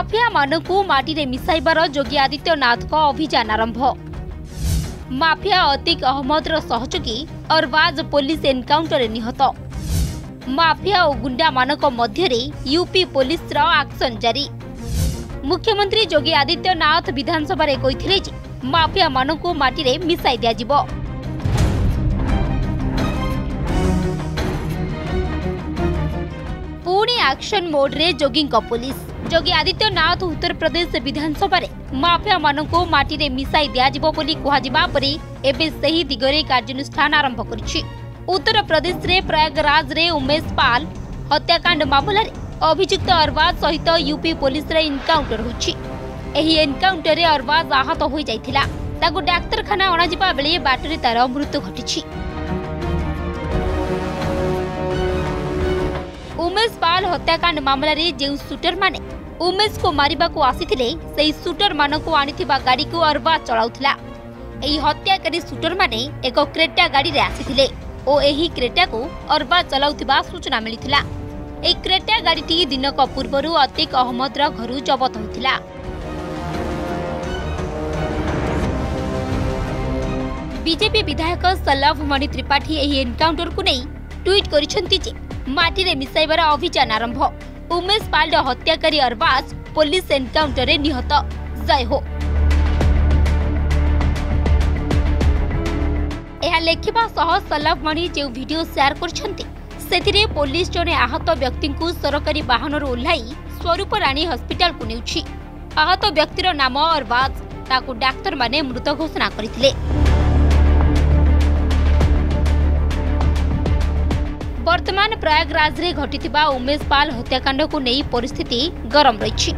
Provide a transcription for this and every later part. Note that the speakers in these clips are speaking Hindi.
माफिया मान मटी मिसाइबार योगी आदित्यनाथ का अभियान आरंभ माफिया अतिक अहमदर सहयोगी अरवाज पुलिस एनकाउंटर निहत माफिया और गुंडा मानक यूपी पुलिस आक्शन जारी मुख्यमंत्री योगी आदित्यनाथ विधानसभा कहते माफिया मानक मटी मिसाइ दि पुणि आक्शन मोड्रे योगी पुलिस योगी आदित्यनाथ उत्तर प्रदेश विधानसभा माफिया मान को मटी मिसाई दिजावी कहर एवं से ही दिगरे कार्यानुषान आरंभ कर उत्तर प्रदेश में प्रयागराज में उमेश पाल हत्याकांड मामलें अभुक्त अरवाज सहित यूपी पुलिस एनकाउंटर होनकाउंटर अरवाज आहत हो डाक्तखाना अणा बेले बाटर तार मृत्यु घटी उमेश पाल हत्याकांड मामलें जो सुटर मैंने उमेश को मार सुटर मान को आ गाड़ी को अरबा चलाउला हत्याकारी सुटर मान एक क्रेटा गाड़ी में आसी क्रेटा को अरबा चलाउा सूचना मिलता एक क्रेटा गाड़ी टी दिनक पूर्व अतिक अहमद घर जबत होता विजेपी विधायक सल्लभ मणि त्रिपाठी एनकाउंटर को नहीं ट्विट कर मटी में मिसाइबार अभान आरंभ উমেশ পাল্ড হত্যাকারী অরবাজ পুলিশ এনকাউন্টরে নিহত জয় হো ଏହା ଲେଖିବା ସହ ସଲାଭମଣି ଯେଉଁ ଭିଡିଓ ସେୟାର କରିଛନ୍ତି ସେଥିରେ ପୋଲିସ ଜଣେ ଆହତ ବ୍ୟକ୍ତିଙ୍କୁ ସରକାରୀ ବାହନରୁ ଓହ୍ଲାଇ ସ୍ୱରୂପ ରାଣୀ ହସ୍ପିଟାଲକୁ ନେଉଛି ଆହତ ବ୍ୟକ୍ତିର ନାମ ଅରବାଜ ତାକୁ ଡାକ୍ତରମାନେ ମୃତ ଘୋଷଣା କରିଥିଲେ ବର୍ତ୍ତମାନ ପ୍ରୟାଗରାଜରେ ଘଟିଥିବା ଉମେଶ ପାଲ ହତ୍ୟାକାଣ୍ଡକୁ ନେଇ ପରିସ୍ଥିତି ଗରମ ରହିଛି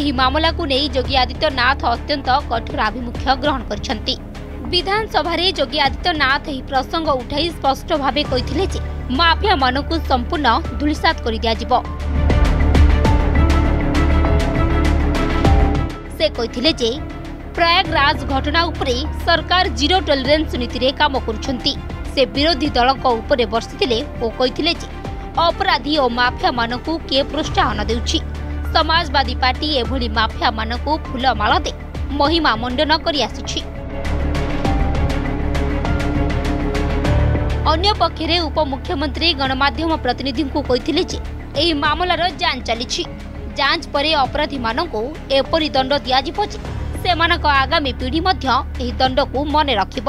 ଏହି ମାମଲାକୁ ନେଇ ଯୋଗୀ ଆଦିତ୍ୟନାଥ ଅତ୍ୟନ୍ତ କଠୋର ଆଭିମୁଖ୍ୟ ଗ୍ରହଣ କରିଛନ୍ତି ବିଧାନସଭାରେ ଯୋଗୀ ଆଦିତ୍ୟନାଥ ଏହି ପ୍ରସଙ୍ଗ ଉଠାଇ ସ୍ପଷ୍ଟ ଭାବେ କହିଥିଲେ ଯେ ମାଫିଆମାନଙ୍କୁ ସମ୍ପୂର୍ଣ୍ଣ ଧୂଳିସାତ କରି ଦିଆଯିବ ସେ କହିଥିଲେ ଯେ ପ୍ରୟାଗରାଜ ଘଟଣା ଉପରେ ସରକାର ଜିରୋ ଟଲରେନ୍ସ ନୀତିରେ କାମ କରୁଛନ୍ତି ସେ ବିରୋଧୀ ଦଳଙ୍କ ଉପରେ ବର୍ଷିଥିଲେ ଓ କହିଥିଲେ ଯେ ଅପରାଧୀ ଓ ମାଫିଆମାନଙ୍କୁ କିଏ ପ୍ରୋତ୍ସାହନ ଦେଉଛି ସମାଜବାଦୀ ପାର୍ଟି ଏଭଳି ମାଫିଆମାନଙ୍କୁ ଫୁଲମାଳ ଦେଇ ମହିମା ମଣ୍ଡନ କରିଆସୁଛି ଅନ୍ୟପକ୍ଷରେ ଉପମୁଖ୍ୟମନ୍ତ୍ରୀ ଗଣମାଧ୍ୟମ ପ୍ରତିନିଧିଙ୍କୁ କହିଥିଲେ ଯେ ଏହି ମାମଲାର ଯାଞ୍ଚ ଚାଲିଛି ଯାଞ୍ଚ ପରେ ଅପରାଧୀମାନଙ୍କୁ ଏପରି ଦଣ୍ଡ ଦିଆଯିବ ଯେ ସେମାନଙ୍କ ଆଗାମୀ ପିଢ଼ି ମଧ୍ୟ ଏହି ଦଣ୍ଡକୁ ମନେ ରଖିବ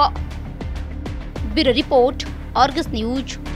ब्यूरो रिपोर्ट ऑर्गस न्यूज